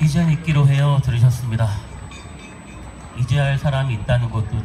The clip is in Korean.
이젠 있기로 해요 들으셨습니다. 이제 할 사람이 있다는 것도